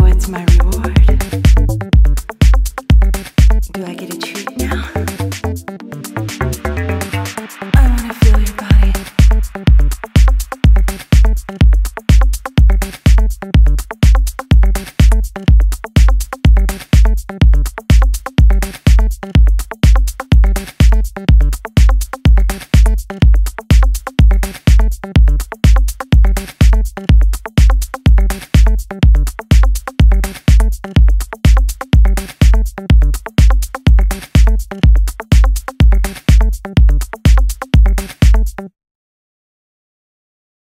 What's my reward? Do I get a treat